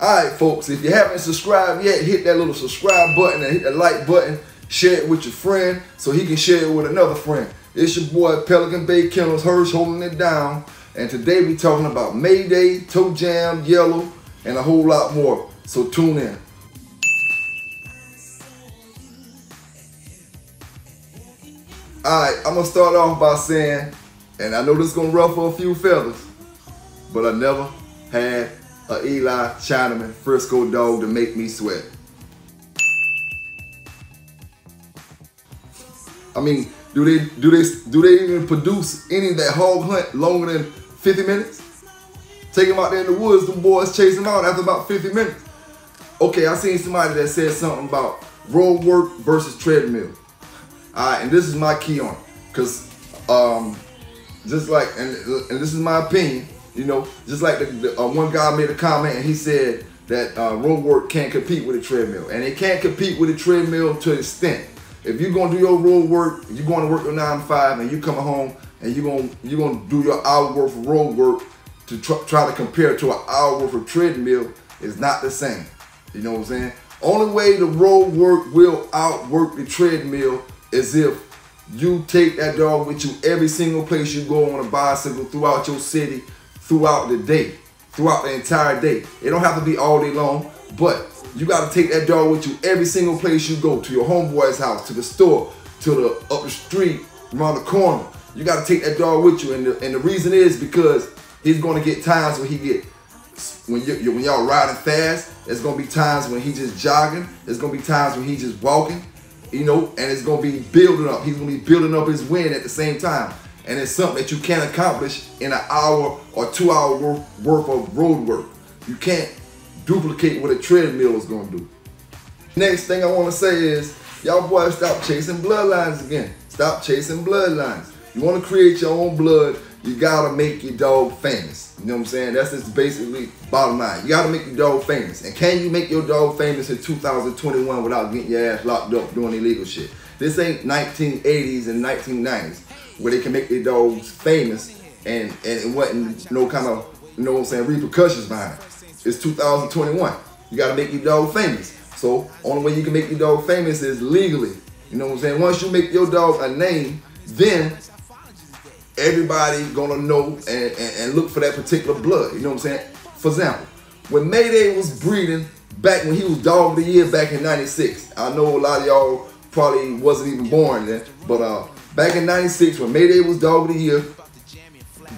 All right, folks, if you haven't subscribed yet, hit that little subscribe button and hit the like button. Share it with your friend so he can share it with another friend. It's your boy Pelican Bay Kennels Hirsch holding it down. And today we talking about Mayday, Toe Jam, Yellow, and a whole lot more. So tune in. Alright, I'm gonna start off by saying, and I know this is gonna ruffle a few feathers, but I never had a Eli Chinaman Frisco dog to make me sweat. I mean, do they do they do they even produce any of that hog hunt longer than 50 minutes? Take them out there in the woods, them boys chase them out after about 50 minutes. Okay, I seen somebody that said something about road work versus treadmill. All right, and this is my key on it, cause um, just like and, and this is my opinion, you know, just like the, the uh, one guy made a comment and he said that uh, road work can't compete with a treadmill, and it can't compete with a treadmill to an extent. If you're gonna do your road work, you're going to work your nine to five, and you coming home and you're gonna you're gonna do your hour worth of road work to try, try to compare to an hour worth of treadmill is not the same. You know what I'm saying? Only way the road work will outwork the treadmill is if you take that dog with you every single place you go on a bicycle throughout your city, throughout the day, throughout the entire day. It don't have to be all day long, but you got to take that dog with you every single place you go, to your homeboy's house, to the store, to the up the street, around the corner. You got to take that dog with you, and the, and the reason is because he's going to get times when he get when you when y'all riding fast. There's gonna be times when he just jogging. There's gonna be times when he just walking, you know, and it's gonna be building up. He's gonna be building up his wind at the same time, and it's something that you can't accomplish in an hour or two hour worth, of road work. You can't duplicate what a treadmill is gonna do. Next thing I wanna say is, y'all boys stop chasing bloodlines again. Stop chasing bloodlines. You wanna create your own blood, you gotta make your dog famous. You know what I'm saying? That's just basically bottom line. You gotta make your dog famous. And can you make your dog famous in 2021 without getting your ass locked up doing illegal shit? This ain't 1980s and 1990s where they can make their dogs famous and, and it wasn't no kind of, you know what I'm saying, repercussions behind it. It's 2021. You gotta make your dog famous. So only way you can make your dog famous is legally. You know what I'm saying? Once you make your dog a name, then everybody gonna know and, and, and, look for that particular blood. You know what I'm saying? For example, when Mayday was breeding back when he was dog of the year back in 96, I know a lot of y'all probably wasn't even born then, but uh, back in 96 when Mayday was dog of the year,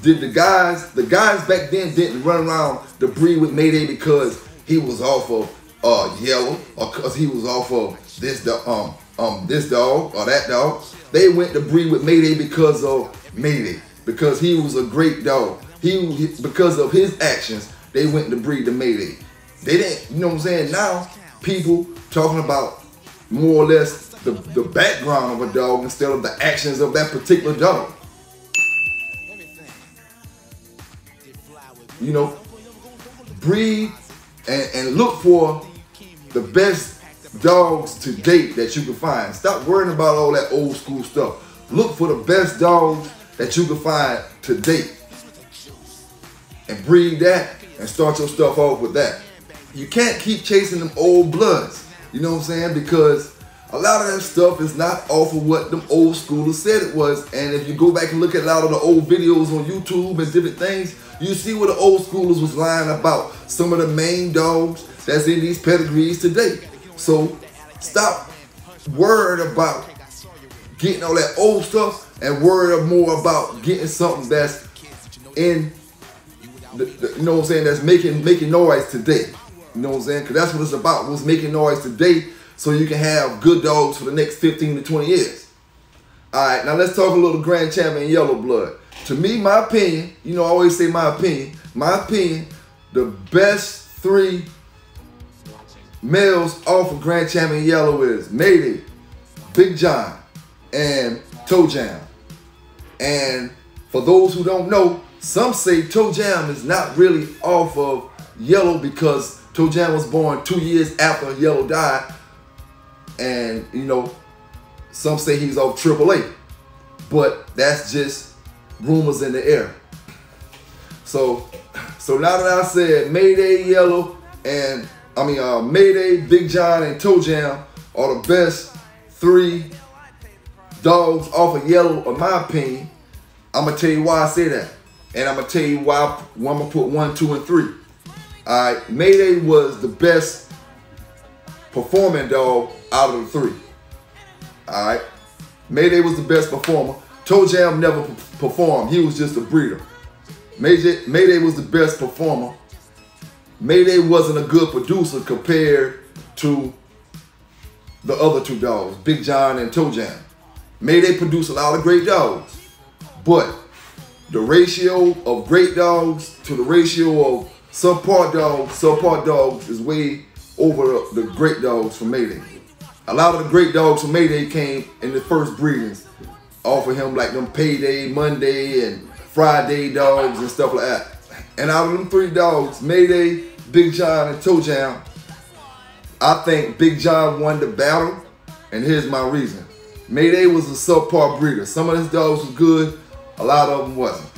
did the guys, the guys back then didn't run around the breed with Mayday because he was off of uh, yellow or because he was off of this um um this dog or that dog. They went to breed with Mayday because of Mayday because he was a great dog. He because of his actions, they went to breed the Mayday. They didn't, you know what I'm saying? Now people talking about more or less the, the background of a dog instead of the actions of that particular dog. You know, breed and, and look for the best dogs to date that you can find. Stop worrying about all that old school stuff. Look for the best dogs that you can find to date and breed that and start your stuff off with that. You can't keep chasing them old bloods. You know what I'm saying? Because a lot of that stuff is not off of what them old schoolers said it was. And if you go back and look at a lot of the old videos on YouTube and different things, you see what the old schoolers was lying about. Some of the main dogs that's in these pedigrees today. So stop worried about getting all that old stuff and worry more about getting something that's in, the, the, you know what I'm saying, that's making making noise today. You know what I'm saying? Because that's what it's about. What's making noise today so you can have good dogs for the next 15 to 20 years. All right, now let's talk a little Grand Champion Yellow Blood. To me, my opinion, you know, I always say my opinion. My opinion, the best three males off of Grand Champion Yellow is Mayday, Big John, and Toe Jam. And for those who don't know, some say Toe Jam is not really off of Yellow because Toe Jam was born two years after Yellow died. And, you know, some say he's off AAA. But that's just rumors in the air. So, so now that I said Mayday Yellow and I mean uh, Mayday, Big John, and Toe Jam are the best three dogs off of yellow, in my opinion. I'm gonna tell you why I say that, and I'm gonna tell you why, I'm gonna put one, two, and three. All right, Mayday was the best performing dog out of the three. All right, Mayday was the best performer. Toe Jam never performed. He was just a breeder. Mayday, Mayday was the best performer. Mayday wasn't a good producer compared to the other two dogs, Big John and Toe Jam. Mayday produced a lot of great dogs, but the ratio of great dogs to the ratio of subpar dogs, subpar dogs is way over the, great dogs from Mayday. A lot of the great dogs from Mayday came in the first breedings off of him, like them Payday, Monday, and Friday dogs and stuff like that. And out of them three dogs, Mayday, Big John, and Toe Jam, I think Big John won the battle, and here's my reason. Mayday was a subpar breeder. Some of his dogs were good, a lot of them wasn't.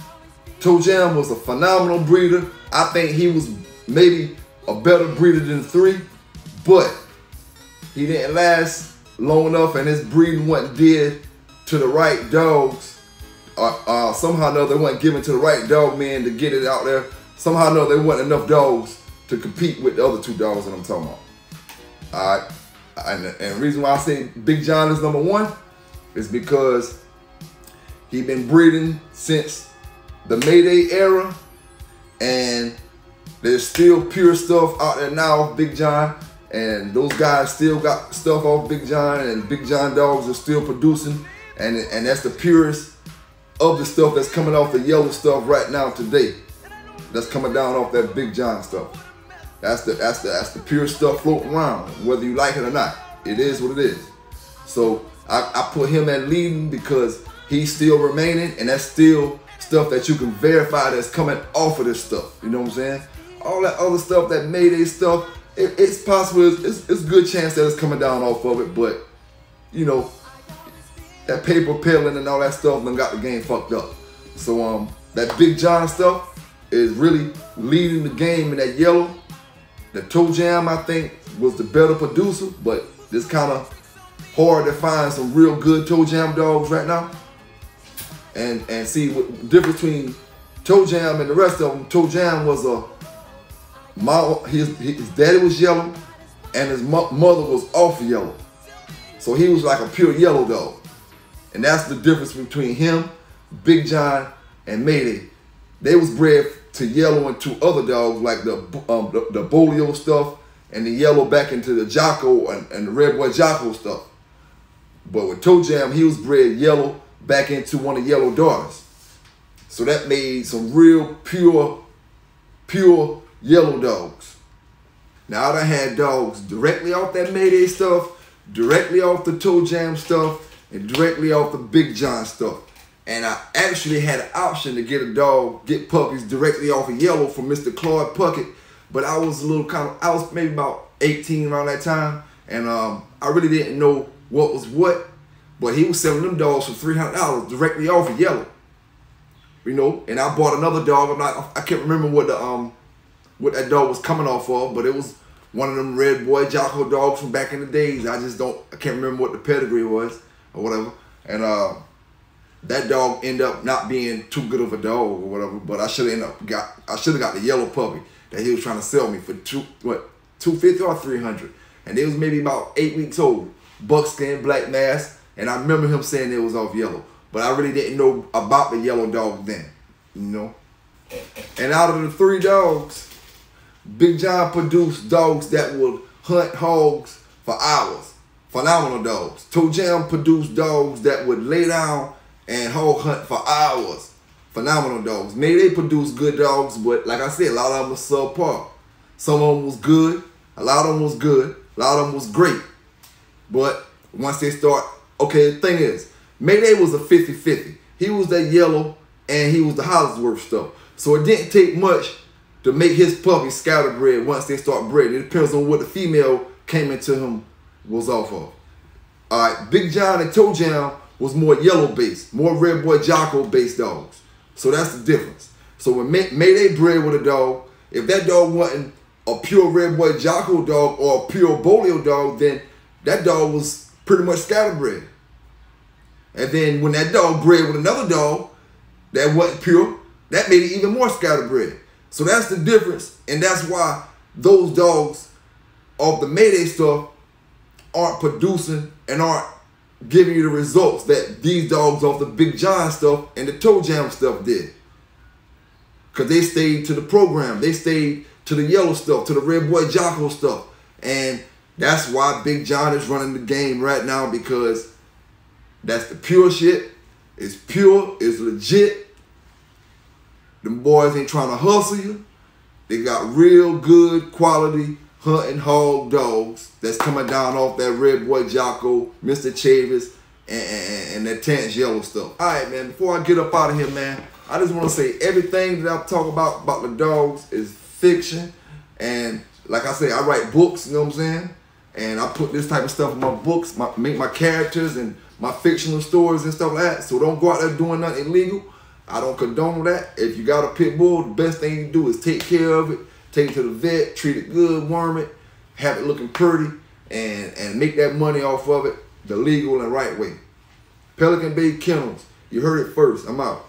Toe Jam was a phenomenal breeder. I think he was maybe a better breeder than three, but he didn't last long enough and his breeding wasn't did to the right dogs. Uh, uh, somehow or another, they wasn't given to the right dog man to get it out there. Somehow or another, there wasn't enough dogs to compete with the other two dogs that I'm talking about. All right. And, and the reason why I say Big John is number one is because he been breeding since the Mayday era, and there's still pure stuff out there now Big John, and those guys still got stuff off Big John, and Big John dogs are still producing, and and that's the purest of the stuff that's coming off the yellow stuff right now today. That's coming down off that Big John stuff. That's the that's the that's the pure stuff floating around, whether you like it or not. It is what it is. So I, I put him at leading because he's still remaining, and that's still stuff that you can verify that's coming off of this stuff. You know what I'm saying? All that other stuff, that Mayday stuff, it, it's possible, it's, it's, a good chance that it's coming down off of it, but you know, that paper peeling and all that stuff then got the game fucked up. So um, that Big John stuff is really leading the game in that yellow. The Toe Jam, I think, was the better producer, but it's kind of hard to find some real good Toe Jam dogs right now and and see what difference between Toe Jam and the rest of them. Toe Jam was a mom, his his daddy was yellow, and his mo mother was off yellow, so he was like a pure yellow dog, and that's the difference between him, Big John, and Mayday. They was bred to yellow into other dogs like the um, the, the Bolio stuff and the yellow back into the Jocko and, and the Red Boy Jocko stuff. But with Toe Jam, he was bred yellow back into one of Yellow Daughters. So that made some real pure, pure yellow dogs. Now I had dogs directly off that Mayday stuff, directly off the Toe Jam stuff, and directly off the Big John stuff. And I actually had an option to get a dog, get puppies directly off of yellow from Mr. Claude Puckett. But I was a little kind of, I was maybe about 18 around that time. And um, I really didn't know what was what. But he was selling them dogs for three hundred dollars directly off of Yellow. You know, and I bought another dog. I'm not. I can't remember what the um, what that dog was coming off of, but it was one of them red boy Jocko dogs from back in the days. I just don't. I can't remember what the pedigree was or whatever. And uh, that dog ended up not being too good of a dog or whatever. But I should have ended up got. I should have got the yellow puppy that he was trying to sell me for two what two fifty or three hundred, and it was maybe about eight weeks old. Buckskin, black mask and I remember him saying it was off yellow. But I really didn't know about the yellow dog then. You know? And out of the three dogs, Big John produced dogs that would hunt hogs for hours. Phenomenal dogs. Toe Jam produced dogs that would lay down and hog hunt for hours. Phenomenal dogs. Mayday produced good dogs, but like I said, a lot of them was subpar. Some of them was good. A lot of them was good. A lot of them was great. But once they start Okay, the thing is, Mayday was a 50-50. He was that yellow and he was the Hollingsworth stuff. So it didn't take much to make his puppy scatterbred once they start breeding. It depends on what the female came into him was off of. All right, Big John and Toe Jam was more yellow based, more Red Boy Jocko based dogs. So that's the difference. So when Mayday bred with a dog, if that dog wasn't a pure red boy Jocko dog or a pure Bolio dog, then that dog was pretty much scatterbred. And then when that dog bred with another dog that wasn't pure, that made it even more scatterbred. So that's the difference, and that's why those dogs of the Mayday stuff aren't producing and aren't giving you the results that these dogs off the Big John stuff and the Toe Jam stuff did. Because they stayed to the program. They stayed to the yellow stuff, to the Red Boy Jocko stuff. And that's why Big John is running the game right now because that's the pure shit. It's pure, it's legit. Them boys ain't trying to hustle you. They got real good quality hunting hog dogs that's coming down off that Red Boy Jocko, Mr. Chavis, and, and, that Terrence Yellow stuff. All right, man, before I get up out of here, man, I just want to say everything that I talk about about the dogs is fiction. And like I say, I write books, you know what I'm saying? And I put this type of stuff in my books, my, make my characters and my fictional stories and stuff like that. So don't go out there doing nothing illegal. I don't condone that. If you got a pit bull, the best thing you do is take care of it take it to the vet, treat it good, worm it, have it looking pretty, and, and make that money off of it the legal and right way. Pelican Bay Kennels, you heard it first. I'm out.